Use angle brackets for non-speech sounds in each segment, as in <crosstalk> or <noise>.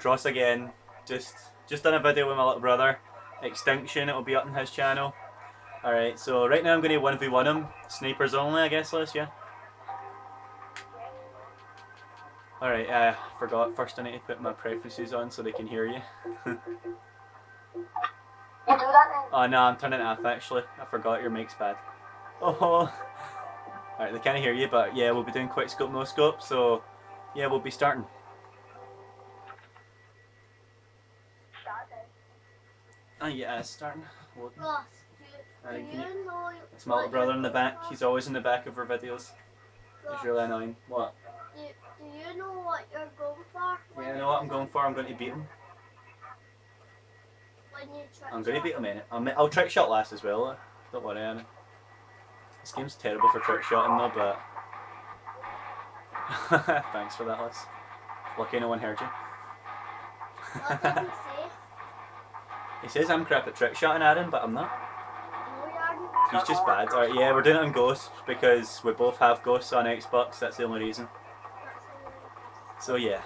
Dross again. Just just done a video with my little brother. Extinction, it'll be up on his channel. Alright, so right now I'm going to 1v1 him. Snipers only, I guess, Les, yeah? Alright, uh, forgot. First I need to put my preferences on so they can hear you. You do that then? oh no, I'm turning it off actually. I forgot your mic's bad. <laughs> Oh. Alright, they can't hear you, but yeah, we'll be doing quick scope, no scope, so yeah, we'll be starting. Oh yeah, it's starting. Ross, do, do you- you know... It's my little brother in the back. He's always in the back of our videos. are? He's really annoying. What? Do, do you know what you're going for? Yeah, I you know what I'm going for. I'm going to beat him. When you I'm going to beat him in it. I'll, I'll trick shot last as well. Don't worry, Anna. This game's terrible for trick shotting though, but. <laughs> Thanks for that, Liz. Lucky no one heard you. <laughs> He says I'm crap at trick shotting, Aaron, but I'm not. He's just bad. Alright, yeah, we're doing it on Ghosts because we both have Ghosts on Xbox. That's the only reason. So yeah.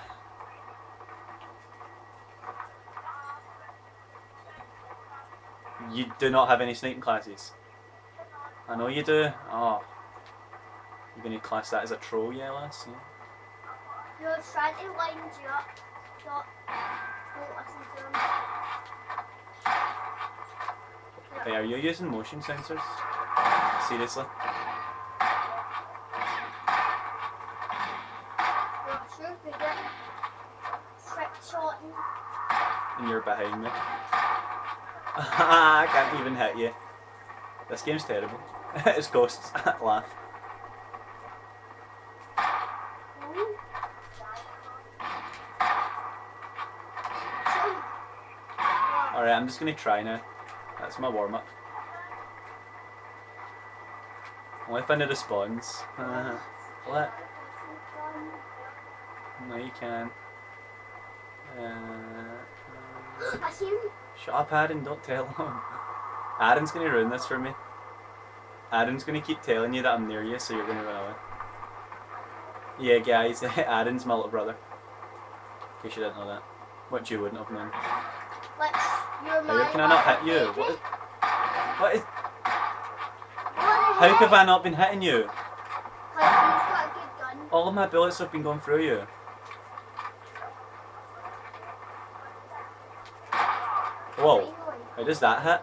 You do not have any sniping classes. I know you do. Oh. You're to class that as a troll, yeah, lass? You're trying to wind you up. Hey, are you using motion sensors? Seriously? Not sure if you get trick shotting. And you're behind me. <laughs> I can't even hit you. This game's terrible. <laughs> it's ghosts. At <laughs> laugh. Alright, I'm just gonna try now. That's my warm up. Only if I the spawns. Uh, what? No, you can't. Uh, <gasps> see shut up, Aaron, don't tell him. <laughs> Aaron's gonna ruin this for me. Aaron's gonna keep telling you that I'm near you, so you're gonna run away. Yeah, guys, <laughs> Aaron's my little brother. In case you didn't know that. Which you wouldn't have known. Let's, you're How can I not hit you? What is, what is, how have I not been hitting you? Because he's got a good gun. All of my bullets have been going through you. Whoa, how does that hit?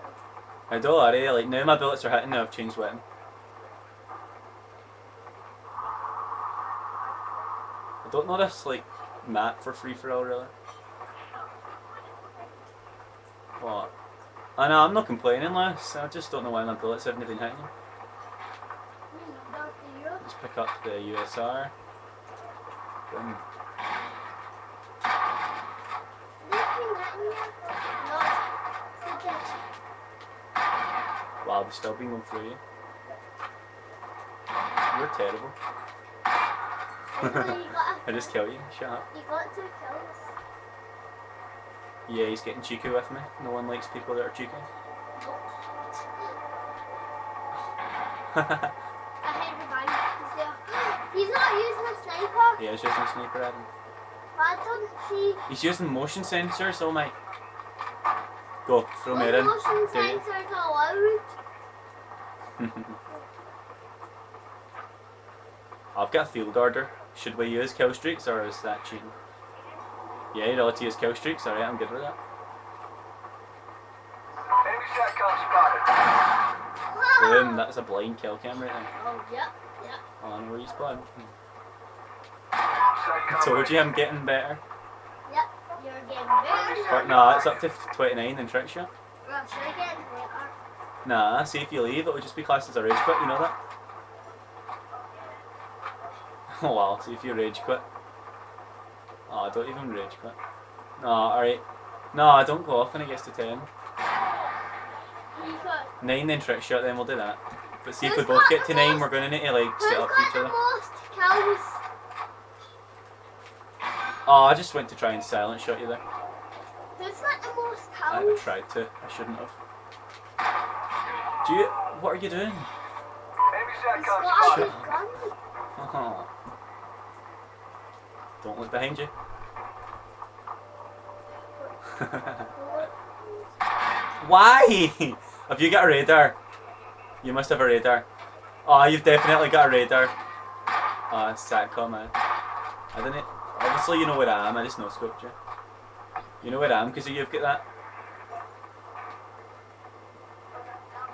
I don't worry, like now my bullets are hitting now I've changed weapon. I don't know this like map for free for all really. What? I know, I'm not complaining Les, I just don't know why my bullets haven't been hitting? Let's pick up the USR. Boom. Wow, they're still being going through you. You're terrible. <laughs> I just killed you. Shut up. You got two kills. Yeah, he's getting cheeky with me. No one likes people that are cheeky. I hate the. He's not using a sniper. yeah, he's using a sniper Adam. But I don't see. He's using motion sensors, oh my. Go, throw me in. motion sensors allowed? <laughs> I've got a field order. Should we use kill streaks or is that cheating? Yeah, you'd ought to use kill streaks, alright, I'm good with that. Enemy SATCOM spotted. Boom, that's a blind kill cam right there. Oh, yep, yep. Oh, I know where you spawned. SATCOM Told you I'm getting better. Yep. You're getting better. But no, it's up to 29 in trick shot. Well, sure getting better. Nah, see if you leave, it would just be classed as a rage quit, you know that? <laughs> Oh wow, see if you rage quit. Oh, don't even rage quit. No, alright. No, I don't go off when it gets to 10. You got. 9 then trick shot, then we'll do that. But see if we both get to 9, most- we're going to need to like set up each other. Oh, I just went to try and silent shot you there. Who's got the most I kills? tried to, I shouldn't have. Do you, what are you doing? Enemy He's SATCOM got a spotted. Oh. Don't look behind you. <laughs> Why? Have you got a radar? You must have a radar. Oh, you've definitely got a radar. Oh, satcom, man. I didn't. Obviously, you know where I am. I just no scoped you. You know where I am because you've got that.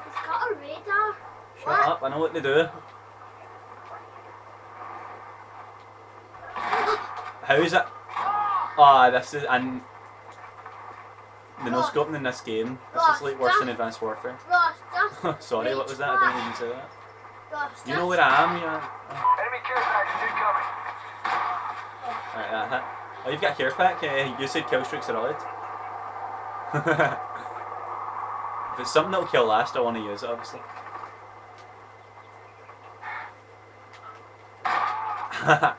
It's got a radar. Shut What? up. I know what to do. How is it? Ah, this is and the no scoping in this game. This is like worse than Advanced Warfare. Ross. <laughs> Sorry, what was that? I didn't even say that. Ross, You know where I am, yeah. Enemy care package incoming. Alright, that hit. Oh, you've got care pack? Uh, you said kill streaks are allowed. <laughs> if it's something that'll kill last, I want to use it, obviously.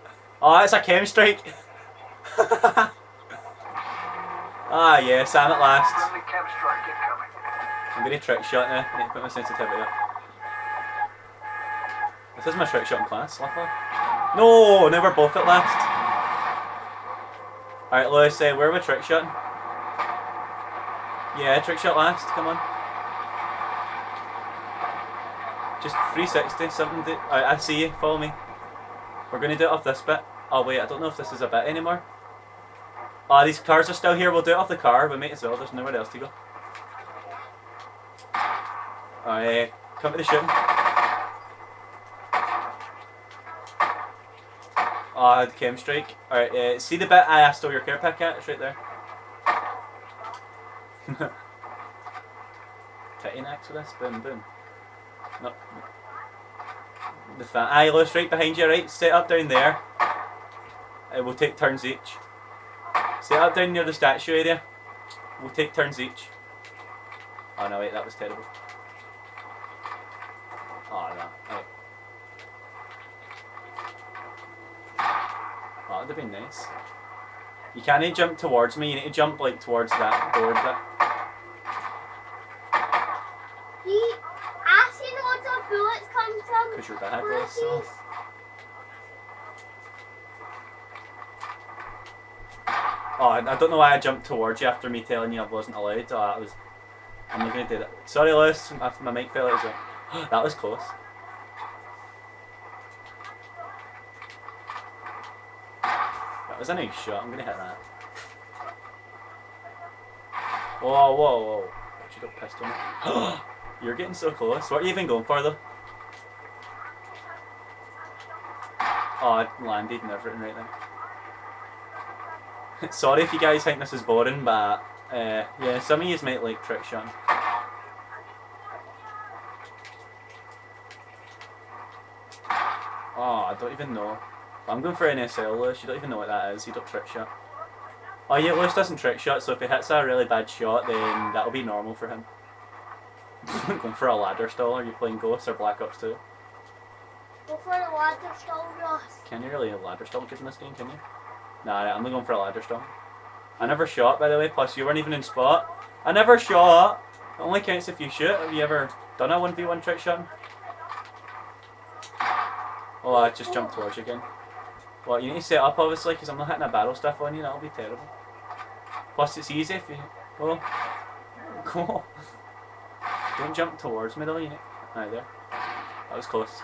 <laughs> oh, it's a chem strike. <laughs> ah, yes, I'm at last. Friendly chem strike incoming. I'm gonna trick shot now. I need to put my sensitivity up. This is my trick shot in class, luckily. No, now we're both at last. Alright, Lewis, uh, where are we trick shot? Yeah, trick shot last, come on. Just 360, something to. Alright, I see you, follow me. We're gonna do it off this bit. Oh, wait, I don't know if this is a bit anymore. Ah, these cars are still here, we'll do it off the car, we might as well, there's nowhere else to go. Alright, come to the shooting. Ah, the chem strike. Alright, uh, see the bit I stole your care pack at? It's right there. <laughs> Titty next with this. Boom, boom. No. The fan. Aye, Lewis, right behind you, right? Set up down there. Uh, we'll take turns each. Set up down near the statue area. We'll take turns each. Oh no, wait, that was terrible. Oh no. Right. Oh, that would have been nice. You can't jump towards me, you need to jump like towards that board bit. He, I see loads of bullets come from. Because you're Oh, I don't know why I jumped towards you after me telling you I wasn't allowed. Oh, that was. I'm not gonna do that. Sorry, Lewis, my, my mic fell out as well. <gasps> that was close. That was a nice shot. I'm gonna hit that. Whoa, whoa, whoa! I pissed on me. <gasps> You're getting so close. What are you even going for, though? I landed and everything right there. <laughs> Sorry if you guys think this is boring, but uh, yeah, some of you might like trick shot. Oh, I don't even know. I'm going for NSL, Lewis. You don't even know what that is. You don't trick shot. Oh yeah, Lewis doesn't trick shot, so if he hits a really bad shot, then that'll be normal for him. <laughs> going for a ladder stall, are you playing Ghosts or Black Ops 2? For the Ross. Can you really ladder stall kids in this game, can you? Nah, I'm not going for a ladder stall. I never shot, by the way, plus you weren't even in spot. I never shot! It only counts if you shoot. Have you ever done a 1v1 trick shot? Oh, I just jumped towards you again. Well, you need to set up, obviously, because I'm not hitting a barrel stuff on you, that'll be terrible. Plus, it's easy if you... Oh, <laughs> go. Go. Don't jump towards me, though, you. Aye, there. That was close.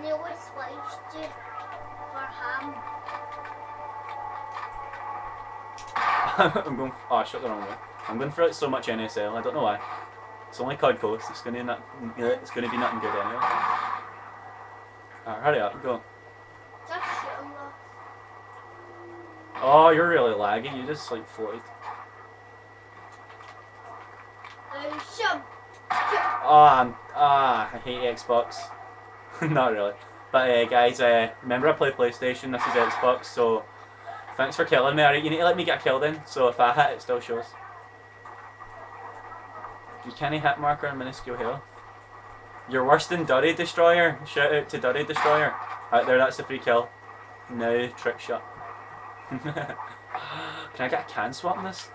Nearly sliced you for ham. I'm going. Oh, I shot the wrong way. I'm going for like so much NSL. I don't know why. It's only COD Ghost. It's gonna not. It's gonna be nothing good anyway. Alright, hurry up, go. Just shoot him, Ross. Oh, you're really laggy. You just like floated. Now shoot him. Oh, I'm, ah, I hate Xbox. <laughs> not really. But uh, guys, uh, remember I play PlayStation. This is Xbox, so thanks for killing me. Alright, you need to let me get killed kill then. So if I hit, it still shows. You can't hit marker on minuscule hill. You're worse than Duddy Destroyer. Shout out to Duddy Destroyer. Out there, that's a free kill. Now, trick shot. <laughs> can I get a can swap in this?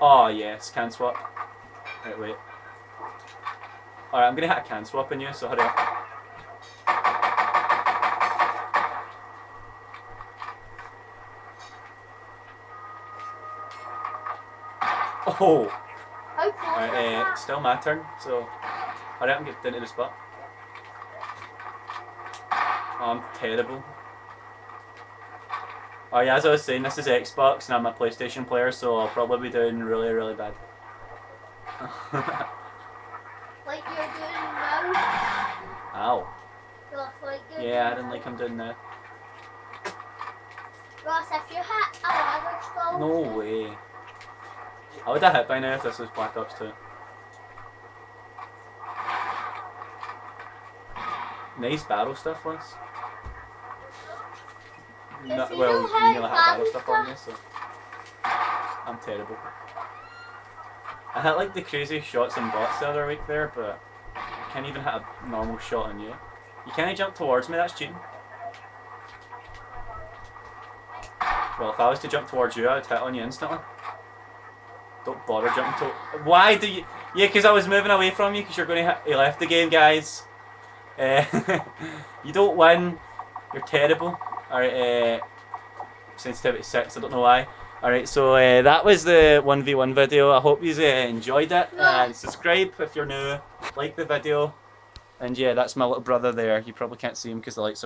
Oh, yes, can swap. Right, wait. Alright, I'm gonna hit a can swap on you, so hurry up. Oh, How close alright, uh, still my turn. So, hurry up and get into the spot. Oh, I'm terrible. Oh yeah, as I was saying, this is Xbox and I'm a PlayStation player, so I'll probably be doing really, really bad. <laughs> Like you're doing now. Ow. Like Yeah, I didn't like him doing that. Ross, if you hit a leverage ball. No way. I would have hit by now if this was Black Ops 2. Nice barrel stuff was. No, well, you have nearly barrel barrel stuff on you, so. I'm terrible. I hit like the crazy shots and bots the other week there, but I can't even hit a normal shot on you. You can't jump towards me, that's cheating. Well, if I was to jump towards you, I'd hit on you instantly. Don't bother jumping to. Why do you? Yeah, because I was moving away from you because you're going to. You left the game, guys. Uh, <laughs> you don't win. You're terrible. Alright, uh, sensitivity 6, I don't know why. Alright, so uh, that was the 1v1 video. I hope you enjoyed it. Yeah. And subscribe if you're new. Like the video. And yeah, that's my little brother there. You probably can't see him because the lights are.